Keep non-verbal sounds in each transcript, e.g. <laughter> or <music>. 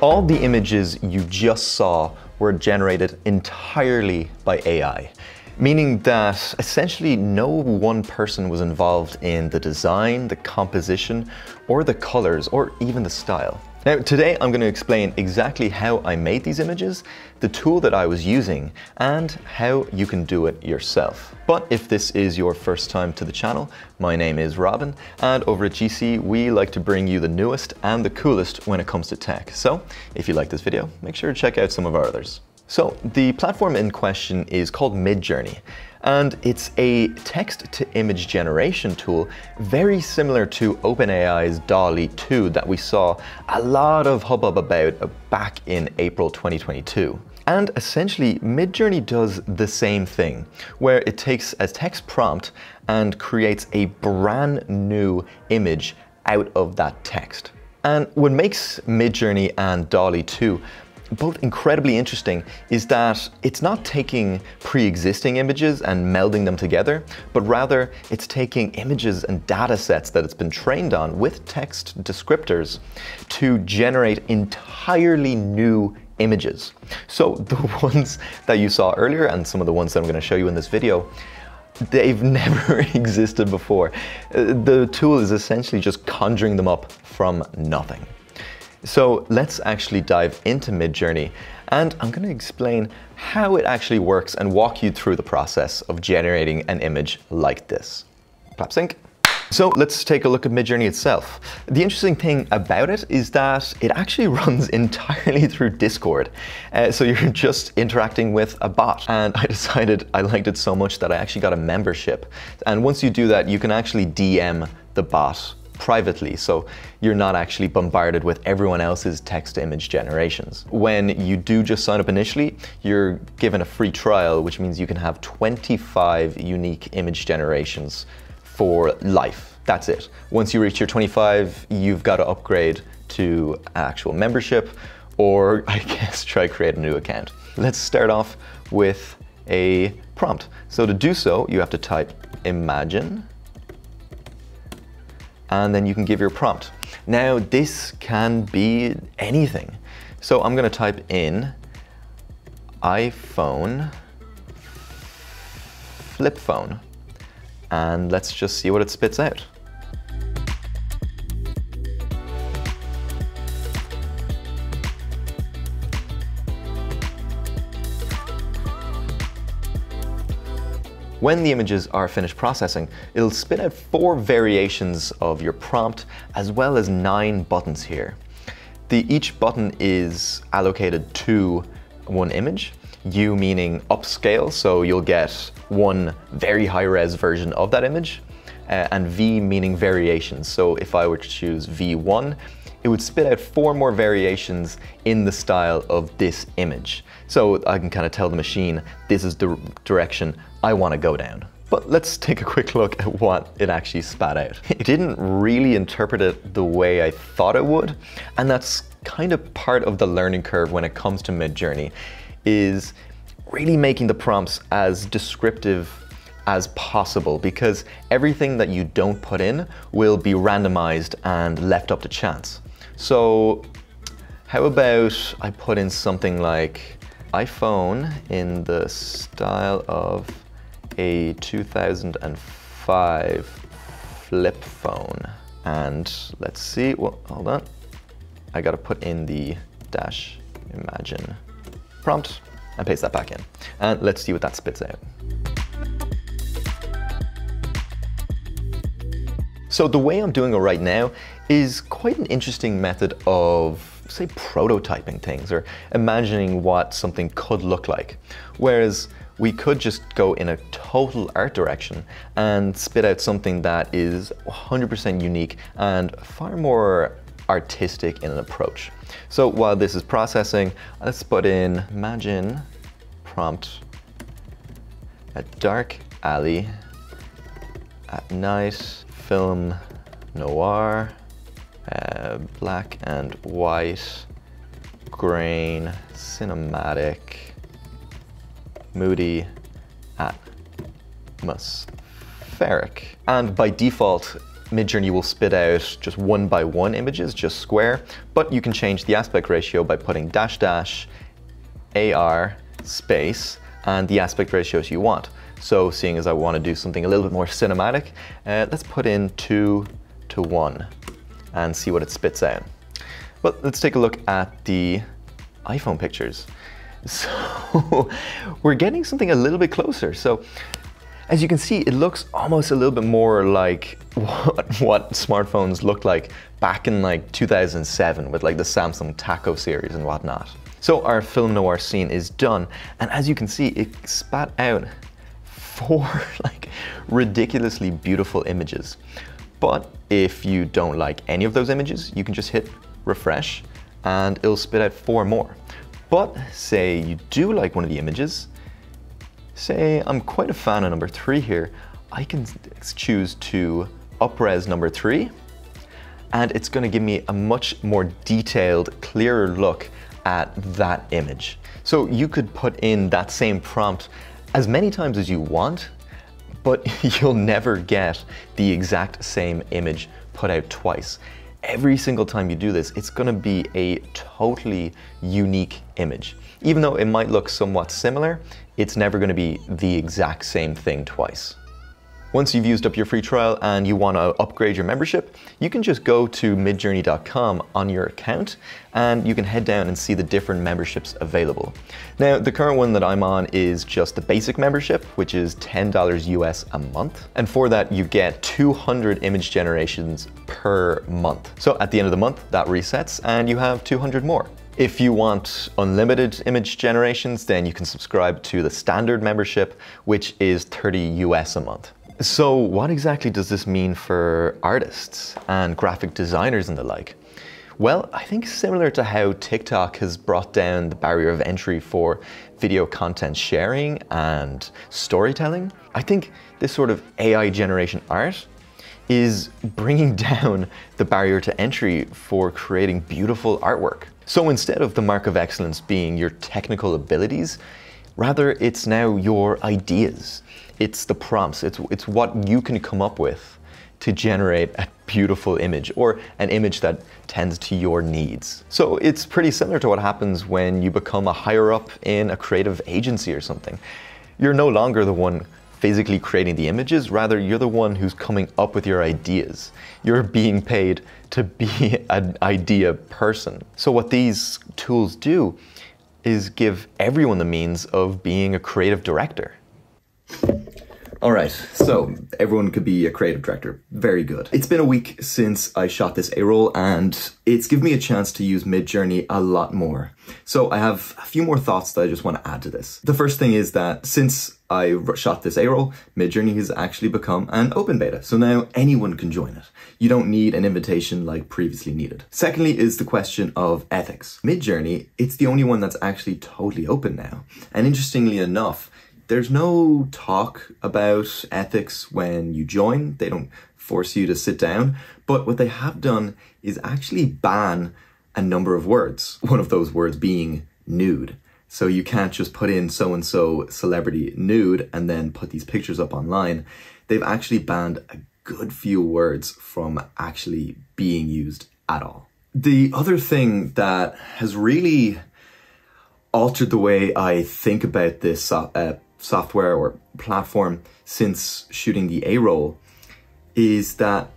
All the images you just saw were generated entirely by AI, meaning that essentially no one person was involved in the design, the composition, or the colors, or even the style. Now, today I'm going to explain exactly how I made these images, the tool that I was using, and how you can do it yourself. But if this is your first time to the channel, my name is Robin, and over at GC, we like to bring you the newest and the coolest when it comes to tech. So if you like this video, make sure to check out some of our others. So the platform in question is called Midjourney, and it's a text-to-image generation tool very similar to OpenAI's DALL-E 2 that we saw a lot of hubbub about back in April 2022. And essentially, Midjourney does the same thing, where it takes a text prompt and creates a brand new image out of that text. And what makes Midjourney and DALL-E 2 both incredibly interesting is that it's not taking pre-existing images and melding them together, but rather it's taking images and data sets that it's been trained on with text descriptors to generate entirely new images. So <laughs> the ones that you saw earlier and some of the ones that I'm going to show you in this video they've <laughs> never existed before. Uh, the tool is essentially just conjuring them up from nothing. So let's actually dive into Midjourney and I'm going to explain how it actually works and walk you through the process of generating an image like this. Clap sync. So let's take a look at Midjourney itself. The interesting thing about it is that it actually <laughs> runs entirely through Discord. Uh, so you're <laughs> just interacting with a bot. And I <laughs> decided I liked it so much that I actually got a membership. And once you do that, you can actually DM the bot privately, so you're not actually bombarded with everyone else's text-to-image generations. When you do just sign up initially, you're given a free trial, which means you can have 25 unique image generations for life. That's it. Once you reach your 25, you've got to upgrade to actual membership, or <laughs> I guess try create a new account. Let's start off with a prompt. So to do so, you have to type imagine and then you can give your prompt. Now this can be anything. So I'm gonna type in iPhone flip phone and let's just see what it spits out. When the images are finished processing, it'll spit out four variations of your prompt, as well as nine buttons here. The, each button is allocated to one image, U meaning upscale, so you'll get one very high-res version of that image, uh, and V meaning variations. So if I were to choose V1, it would spit out four more variations in the style of this image. So I can kind of tell the machine, this is the direction I want to go down. But let's take a quick look at what it actually spat out. It didn't really interpret it the way I thought it would, and that's kind of part of the learning curve when it comes to Midjourney, is really making the prompts as descriptive as possible because everything that you don't put in will be randomized and left up to chance. So how about I put in something like iPhone in the style of a 2005 flip phone. And let's see, well, hold on. I gotta put in the dash imagine prompt and paste that back in. And let's see what that spits out. So the way I'm doing it right now is quite an interesting method of say prototyping things or imagining what something could look like. Whereas we could just go in a total art direction and spit out something that is 100% unique and far more artistic in an approach. So while this is processing, let's put in imagine prompt a dark alley at night, film noir, uh, black and white, grain, cinematic, moody, atmospheric. And by default, Midjourney will spit out just one by one images, just square, but you can change the aspect ratio by putting dash dash AR space and the aspect ratios you want. So seeing as I want to do something a little bit more cinematic, uh, let's put in two to one and see what it spits out. But let's take a look at the iPhone pictures. <laughs> So we're getting something a little bit closer. So as you can see, it looks almost a little bit more like <laughs> what, what smartphones looked like back in like 2007 with like the Samsung Taco series and whatnot. So our film noir scene is done. And as you can see, it spat out four <laughs> like ridiculously beautiful images. But if you don't like any of those images, you can just hit refresh and it'll spit out four more. But say you do like one of the images, say I'm quite a fan of number three here, I can choose to upres number three, and it's gonna give me a much more detailed, clearer look at that image. So you could put in that same prompt as many times as you want, but <laughs> you'll never get the exact same image put out twice. Every single time you do this, it's gonna be a totally unique image. Even though it might look somewhat similar, it's never gonna be the exact same thing twice. Once you've used up your free trial and you want to upgrade your membership, you can just go to midjourney.com on your account and you can head down and see the different memberships available. Now, the current one that I'm on is just the basic membership, which is $10 US a month. And for that, you get 200 image generations per month. So at the end of the month, that resets and you have 200 more. If you want unlimited image generations, then you can subscribe to the standard membership, which is 30 US a month. So what exactly does this mean for artists and graphic designers and the like? Well, I think similar to how TikTok has brought down the barrier of entry for video content sharing and storytelling, I think this sort of AI generation art is bringing <laughs> down the barrier to entry for creating beautiful artwork. So instead of the mark of excellence being your technical abilities, rather it's now your ideas it's the prompts, it's, it's what you can come up with to generate a beautiful image or an image that tends to your needs. So it's pretty similar to what happens when you become a higher up in a creative agency or something. You're no longer the one physically creating the images, rather you're the one who's coming up with your ideas. You're being paid to be <laughs> an idea person. So what these tools do is give everyone the means of being a creative director. All right, so everyone could be a creative director. Very good. It's been a week since I shot this A-roll and it's given me a chance to use Midjourney a lot more. So I have a few more thoughts that I just want to add to this. The first thing is that since I shot this A-roll, Midjourney has actually become an open beta. So now anyone can join it. You don't need an invitation like previously needed. Secondly is the question of ethics. Midjourney, it's the only one that's actually totally open now. And interestingly enough, there's no talk about ethics when you join. They don't force you to sit down. But what they have done is actually ban a number of words. <laughs> One of those words being nude. So you can't just put in so and so celebrity nude and then put these pictures up online. They've actually banned a good few words from actually being used at all. The other thing that has really altered the way I think about this uh, software or platform since shooting the A-roll is that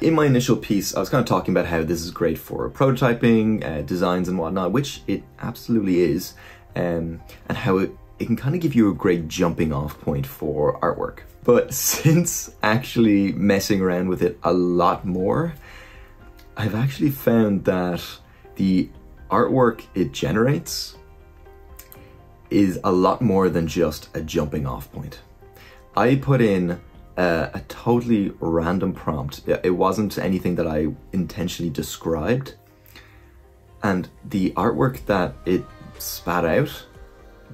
in my initial piece, I was kind of talking about how this is great for prototyping, uh, designs and whatnot, which it absolutely is, um, and how it, it can kind of give you a great jumping off point for artwork. But <laughs> since actually messing around with it a lot more, I've actually found that the artwork it generates is a lot more than just a jumping off point. I put in a, a totally random prompt. It wasn't anything that I intentionally described. And the artwork that it spat out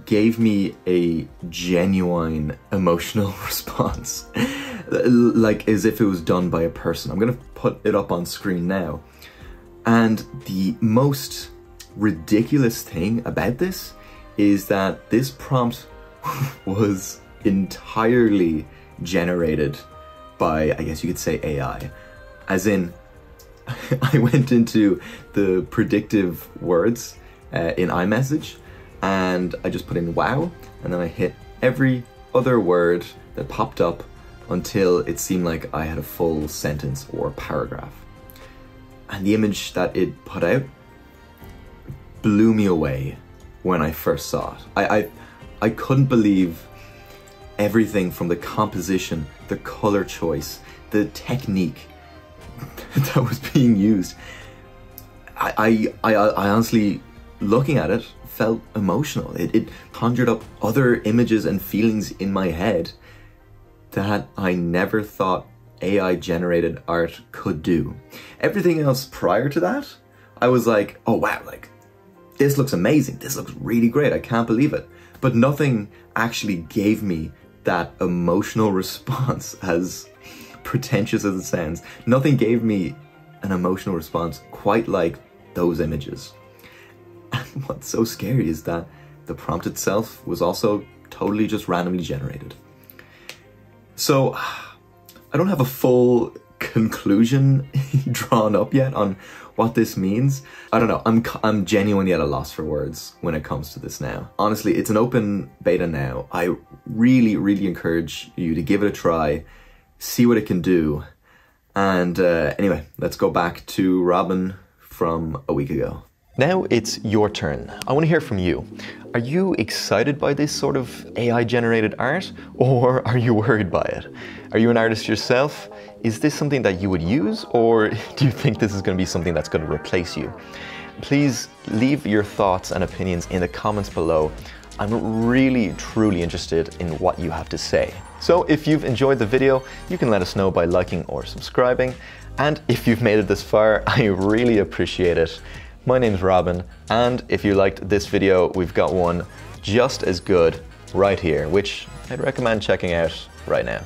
gave me a genuine emotional <laughs> response. like as if it was done by a person. I'm gonna put it up on screen now. And the most ridiculous thing about this is that this prompt <laughs> was entirely generated by, I guess you could say, AI. As in, <laughs> I went into the predictive words uh, in iMessage and I just put in wow and then I hit every other word that popped up until it seemed like I had a full sentence or paragraph. And the image that it put out blew me away when I first saw it. I, I, I couldn't believe everything from the composition, the color choice, the technique <laughs> that was being used. I, I, I, honestly, looking at it, felt emotional. It, it conjured up other images and feelings in my head that I never thought AI generated art could do. Everything else prior to that, I was like, oh wow, like this looks amazing. This looks really great. I can't believe it. But nothing actually gave me that emotional <laughs> response as pretentious as it sounds. Nothing gave me an emotional response quite like those images. And <laughs> what's so scary is that the prompt itself was also totally just randomly generated. So, <sighs> I don't have a full conclusion <laughs> drawn up yet on what this means. I don't know. I'm I'm genuinely at a loss for words when it comes to this now. Honestly, it's an open beta now. I really really encourage you to give it a try, see what it can do. And uh, anyway, let's go back to Robin from a week ago. Now it's your turn. I want to hear from you. Are you excited by this sort of AI generated art or <laughs> are you worried by it? Are you an artist yourself? Is this something that you would use or <laughs> do you think this is going to be something that's going to replace you? Please leave your thoughts and opinions in the comments below. I'm really, truly interested in what you have to say. So if you've enjoyed the video, you can let us know by liking or subscribing. And if you've made it this far, <laughs> I really appreciate it. My name's Robin, and if you liked this video, we've got one just as good right here, which I'd recommend checking out right now.